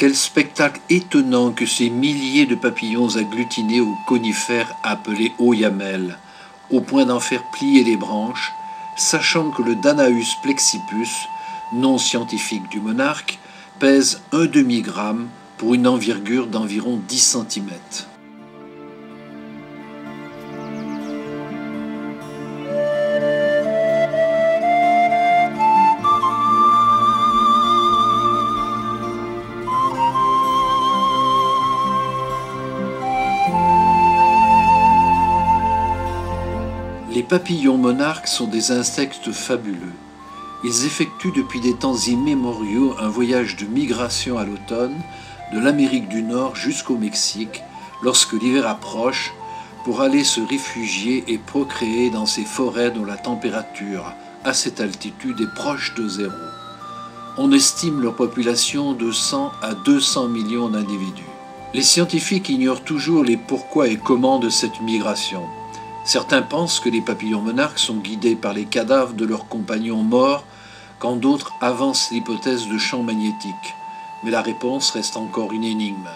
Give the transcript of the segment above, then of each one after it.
Quel spectacle étonnant que ces milliers de papillons agglutinés aux conifères appelés oyamel, au point d'en faire plier les branches, sachant que le Danaus plexipus, nom scientifique du monarque, pèse un demi-gramme pour une envergure d'environ 10 cm. Papillons monarques sont des insectes fabuleux. Ils effectuent depuis des temps immémoriaux un voyage de migration à l'automne, de l'Amérique du Nord jusqu'au Mexique, lorsque l'hiver approche, pour aller se réfugier et procréer dans ces forêts dont la température, à cette altitude, est proche de zéro. On estime leur population de 100 à 200 millions d'individus. Les scientifiques ignorent toujours les pourquoi et comment de cette migration. Certains pensent que les papillons monarques sont guidés par les cadavres de leurs compagnons morts, quand d'autres avancent l'hypothèse de champ magnétique. Mais la réponse reste encore une énigme.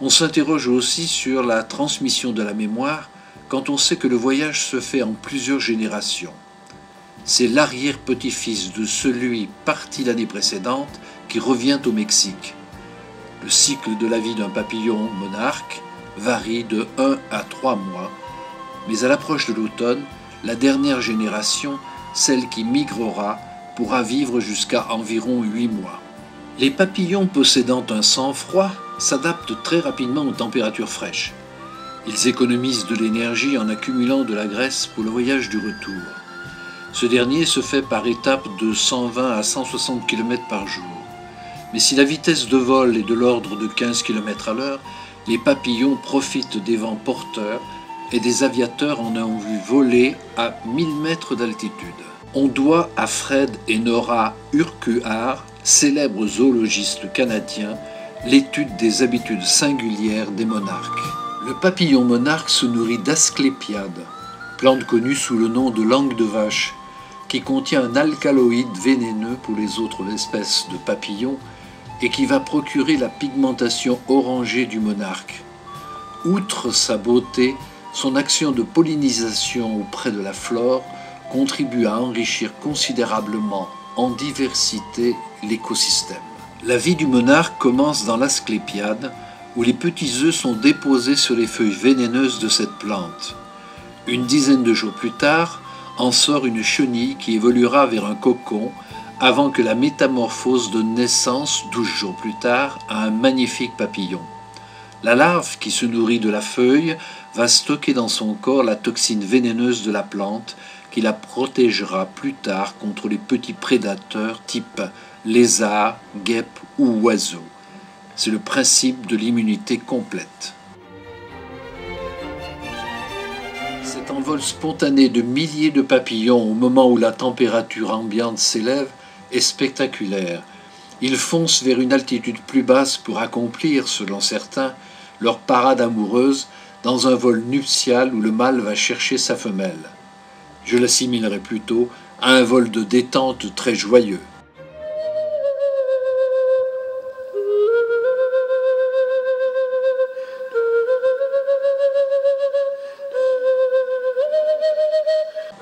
On s'interroge aussi sur la transmission de la mémoire quand on sait que le voyage se fait en plusieurs générations. C'est l'arrière-petit-fils de celui parti l'année précédente qui revient au Mexique. Le cycle de la vie d'un papillon monarque varie de 1 à 3 mois mais à l'approche de l'automne, la dernière génération, celle qui migrera, pourra vivre jusqu'à environ huit mois. Les papillons possédant un sang froid s'adaptent très rapidement aux températures fraîches. Ils économisent de l'énergie en accumulant de la graisse pour le voyage du retour. Ce dernier se fait par étapes de 120 à 160 km par jour. Mais si la vitesse de vol est de l'ordre de 15 km à l'heure, les papillons profitent des vents porteurs et des aviateurs en ont vu voler à 1000 mètres d'altitude. On doit à Fred et Nora Urquhart, célèbres zoologistes canadiens, l'étude des habitudes singulières des monarques. Le papillon monarque se nourrit d'asclépiade, plante connue sous le nom de langue de vache, qui contient un alcaloïde vénéneux pour les autres espèces de papillons et qui va procurer la pigmentation orangée du monarque. Outre sa beauté, son action de pollinisation auprès de la flore contribue à enrichir considérablement en diversité l'écosystème. La vie du monarque commence dans l'asclépiade, où les petits œufs sont déposés sur les feuilles vénéneuses de cette plante. Une dizaine de jours plus tard, en sort une chenille qui évoluera vers un cocon avant que la métamorphose donne naissance, douze jours plus tard, à un magnifique papillon. La larve, qui se nourrit de la feuille, va stocker dans son corps la toxine vénéneuse de la plante qui la protégera plus tard contre les petits prédateurs type lézards, guêpes ou oiseaux. C'est le principe de l'immunité complète. Cet envol spontané de milliers de papillons au moment où la température ambiante s'élève est spectaculaire. Ils foncent vers une altitude plus basse pour accomplir, selon certains, leur parade amoureuse dans un vol nuptial où le mâle va chercher sa femelle. Je l'assimilerai plutôt à un vol de détente très joyeux.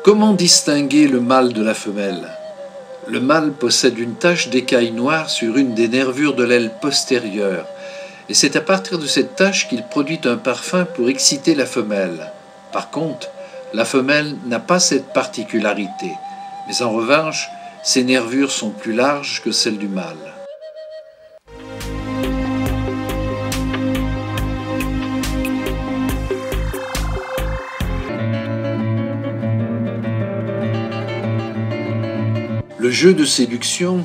Comment distinguer le mâle de la femelle? Le mâle possède une tache d'écaille noire sur une des nervures de l'aile postérieure, et c'est à partir de cette tache qu'il produit un parfum pour exciter la femelle. Par contre, la femelle n'a pas cette particularité, mais en revanche, ses nervures sont plus larges que celles du mâle. Le jeu de séduction,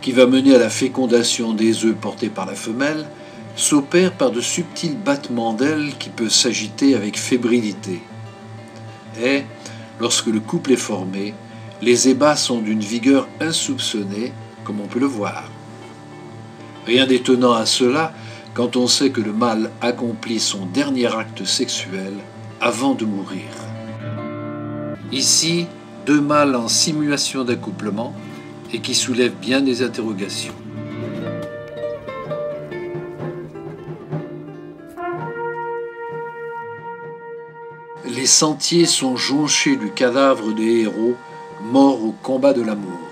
qui va mener à la fécondation des œufs portés par la femelle, s'opère par de subtils battements d'ailes qui peuvent s'agiter avec fébrilité. Et, lorsque le couple est formé, les ébats sont d'une vigueur insoupçonnée, comme on peut le voir. Rien d'étonnant à cela quand on sait que le mâle accomplit son dernier acte sexuel avant de mourir. Ici, deux mâles en simulation d'accouplement et qui soulève bien des interrogations. Les sentiers sont jonchés du cadavre des héros morts au combat de l'amour.